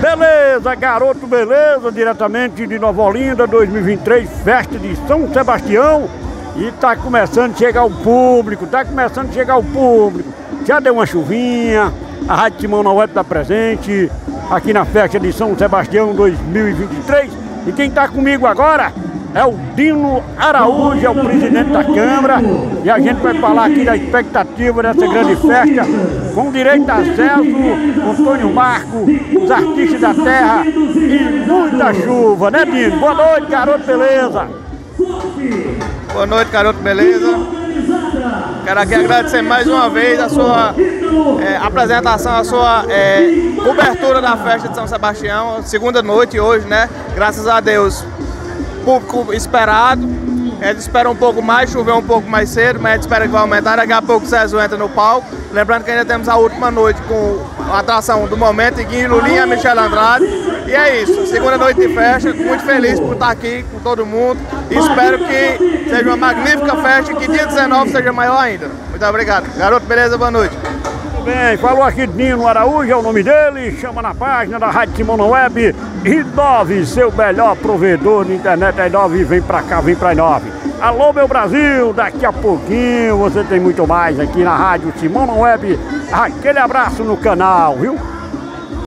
Beleza, garoto, beleza, diretamente de Nova Olinda, 2023, festa de São Sebastião. E tá começando a chegar o público, tá começando a chegar o público. Já deu uma chuvinha, a Rádio Timão na Web tá presente, aqui na festa de São Sebastião 2023. E quem tá comigo agora é o Dino Araújo, é o presidente da Câmara. E a gente vai falar aqui da expectativa dessa grande festa, com direito a acesso, Antônio Marco, os artistas da terra e muita chuva, né Dino? Boa noite, garoto, beleza? Boa noite, garoto, beleza? Quero aqui agradecer mais uma vez a sua é, apresentação, a sua é, cobertura da festa de São Sebastião, segunda noite hoje, né? Graças a Deus público esperado. Eles esperam um pouco mais, choveu um pouco mais cedo, mas a gente espera que vai aumentar. Daqui a pouco o César entra no palco. Lembrando que ainda temos a última noite com a atração do momento, Guinho Lulinha e Michel Andrade. E é isso, segunda noite de festa, muito feliz por estar aqui com todo mundo. E espero que seja uma magnífica festa e que dia 19 seja maior ainda. Muito obrigado. Garoto, beleza? Boa noite bem, falou aqui Nino Araújo, é o nome dele, chama na página da Rádio Timona Web, Inove, seu melhor provedor de internet, a Inove vem pra cá, vem pra Inove. Alô meu Brasil, daqui a pouquinho você tem muito mais aqui na Rádio Timona Web, aquele abraço no canal, viu?